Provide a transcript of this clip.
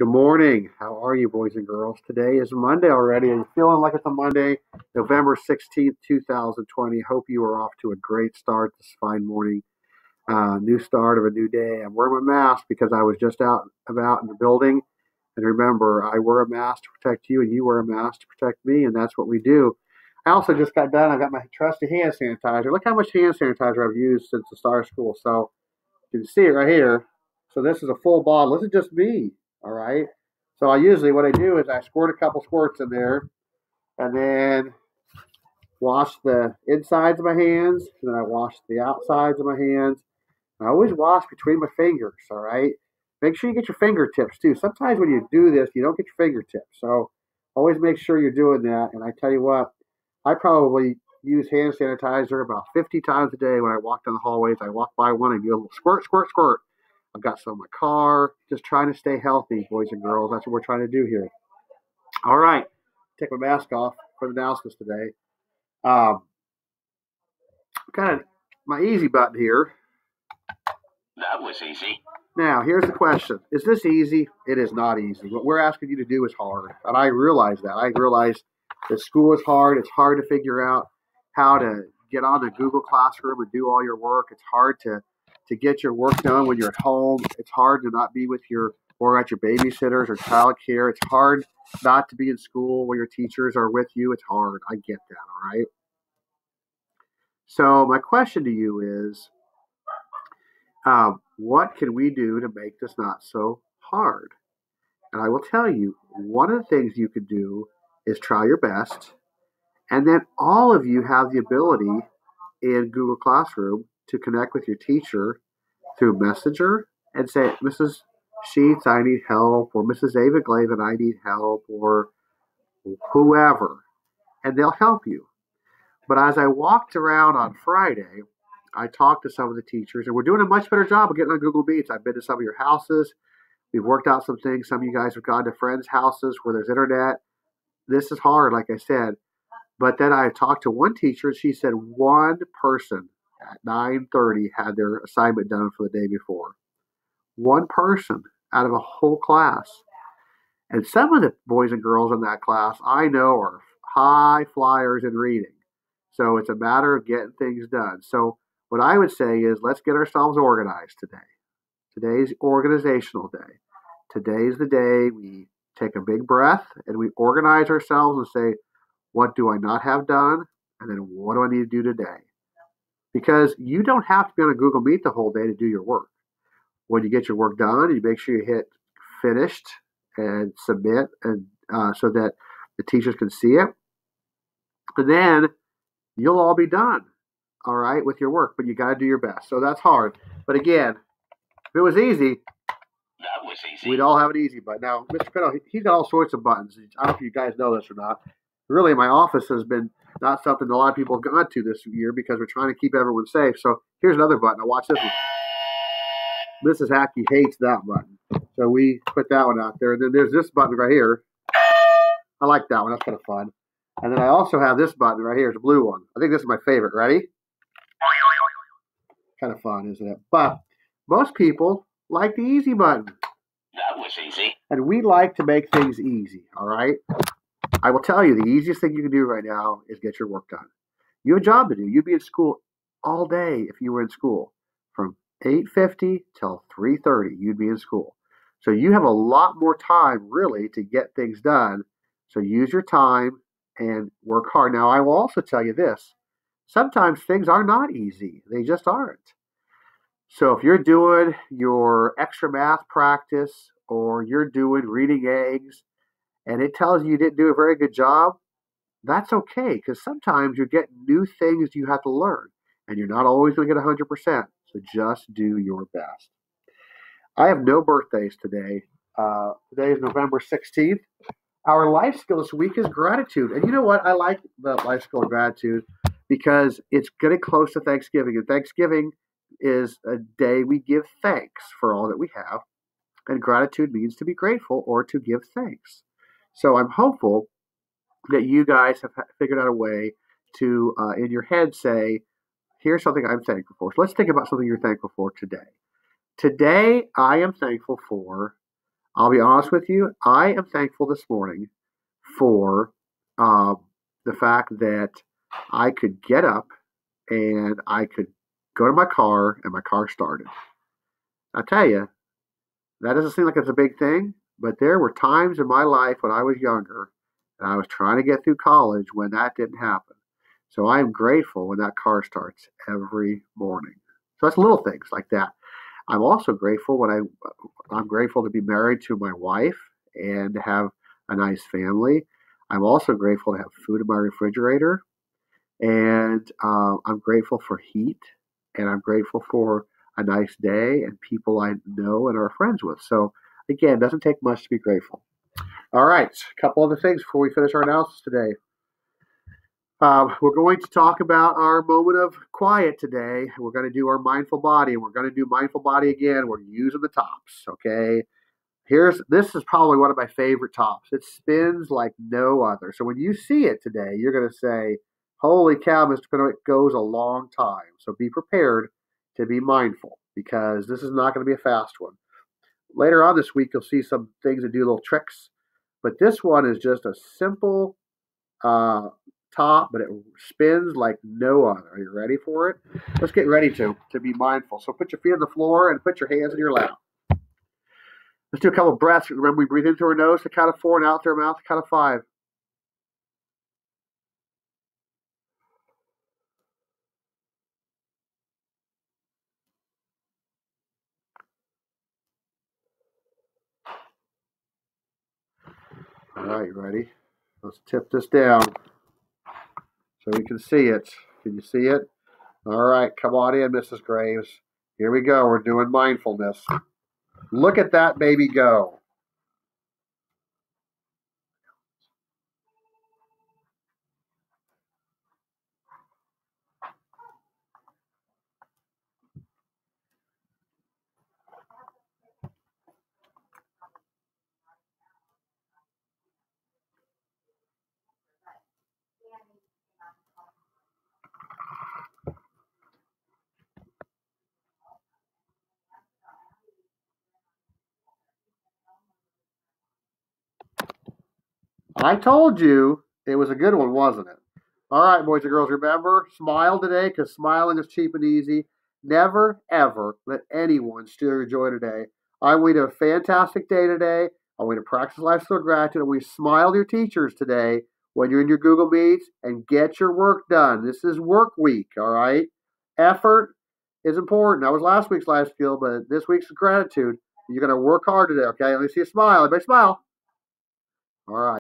Good morning. How are you, boys and girls? Today is Monday already. Are you feeling like it's a Monday? November 16th, 2020. Hope you are off to a great start this fine morning. Uh, new start of a new day. I'm wearing my mask because I was just out about in the building. And remember, I wear a mask to protect you, and you wear a mask to protect me, and that's what we do. I also just got done. I got my trusty hand sanitizer. Look how much hand sanitizer I've used since the start of school. So you can see it right here. So this is a full bottle. This is just me. All right. So I usually what I do is I squirt a couple squirts in there, and then wash the insides of my hands, and then I wash the outsides of my hands. I always wash between my fingers. All right. Make sure you get your fingertips too. Sometimes when you do this, you don't get your fingertips. So always make sure you're doing that. And I tell you what, I probably use hand sanitizer about 50 times a day when I walk down the hallways. I walk by one and do a little squirt, squirt, squirt. I've got some in my car. Just trying to stay healthy, boys and girls. That's what we're trying to do here. All right. Take my mask off for the announcements today. Um, kind of my easy button here. That was easy. Now, here's the question Is this easy? It is not easy. What we're asking you to do is hard. And I realize that. I realize that school is hard. It's hard to figure out how to get on the Google Classroom and do all your work. It's hard to, to get your work done when you're at home. It's hard to not be with your or at your babysitters or childcare. It's hard not to be in school when your teachers are with you. It's hard. I get that, all right? So, my question to you is um, what can we do to make this not so hard? And I will tell you, one of the things you could do is try your best. And then all of you have the ability in Google Classroom to connect with your teacher through Messenger and say, Mrs. Sheets, I need help, or Mrs. Ava Glavin, I need help, or whoever. And they'll help you. But as I walked around on Friday, I talked to some of the teachers, and we're doing a much better job of getting on Google Meets. I've been to some of your houses. We've worked out some things. Some of you guys have gone to friends' houses where there's internet. This is hard, like I said. But then I talked to one teacher, and she said one person at 9:30 had their assignment done for the day before. One person out of a whole class. And some of the boys and girls in that class I know are high flyers in reading. So it's a matter of getting things done. So what I would say is let's get ourselves organized today. Today's organizational day. Today's the day we take a big breath and we organize ourselves and say, what do I not have done? And then what do I need to do today? Because you don't have to be on a Google Meet the whole day to do your work. When you get your work done, you make sure you hit finished and submit, and uh, so that the teachers can see it. And then you'll all be done all right, with your work, but you got to do your best. So that's hard. But again, if it was easy, That was easy. we'd all have it easy. But now, Mr. Pinto, he's got all sorts of buttons. I don't know if you guys know this or not. Really, my office has been not something a lot of people have gone to this year because we're trying to keep everyone safe. So here's another button. Now watch this one. Mrs. Hackey hates that button. So we put that one out there. And then there's this button right here. I like that one. That's kind of fun. And then I also have this button right here. It's a blue one. I think this is my favorite. Ready? Kind of fun, isn't it? But most people like the easy button. That was easy. And we like to make things easy, all right? I will tell you the easiest thing you can do right now is get your work done. You have a job to do. You'd be in school all day if you were in school. From 8:50 till 3:30, you'd be in school. So you have a lot more time really to get things done. So use your time and work hard. Now, I will also tell you this. Sometimes things are not easy. They just aren't. So if you're doing your extra math practice or you're doing reading eggs and it tells you you didn't do a very good job, that's okay because sometimes you get new things you have to learn and you're not always going to get 100%. So just do your best. I have no birthdays today. Uh, today is November 16th. Our life skill this week is gratitude. And you know what? I like the life skill of gratitude because it's getting close to Thanksgiving. And Thanksgiving is a day we give thanks for all that we have. And gratitude means to be grateful or to give thanks. So I'm hopeful that you guys have figured out a way to, uh, in your head, say, here's something I'm thankful for. So let's think about something you're thankful for today. Today, I am thankful for I'll be honest with you, I am thankful this morning for uh, the fact that I could get up and I could go to my car and my car started. I tell you, that doesn't seem like it's a big thing, but there were times in my life when I was younger and I was trying to get through college when that didn't happen. So I am grateful when that car starts every morning. So that's little things like that. I'm also grateful when I I'm grateful to be married to my wife and have a nice family. I'm also grateful to have food in my refrigerator, and uh, I'm grateful for heat, and I'm grateful for a nice day and people I know and are friends with. So again, doesn't take much to be grateful. All right, a couple other things before we finish our analysis today. Uh, we're going to talk about our moment of quiet today. We're going to do our mindful body, and we're going to do mindful body again. We're using the tops, okay? Here's this is probably one of my favorite tops. It spins like no other. So when you see it today, you're going to say, "Holy cow, Mr. Pinto, it goes a long time." So be prepared to be mindful because this is not going to be a fast one. Later on this week, you'll see some things that do little tricks, but this one is just a simple uh, top, but it spins like no other. Are you ready for it? Let's get ready to to be mindful. So put your feet on the floor and put your hands in your lap. Let's do a couple of breaths. Remember, we breathe in through our nose to count of four and out through our mouth to count of five. All right, ready? Let's tip this down so we can see it. Can you see it? All right, come on in, Mrs. Graves. Here we go. We're doing mindfulness. Look at that baby go. I told you it was a good one, wasn't it? All right, boys and girls, remember, smile today because smiling is cheap and easy. Never, ever let anyone steal your joy today. I want you to have a fantastic day today. I want you to practice life skill gratitude. To smile to your teachers today when you're in your Google Meets and get your work done. This is work week, all right? Effort is important. That was last week's life skill, but this week's gratitude. You're going to work hard today, okay? Let me see a smile. Everybody smile. All right.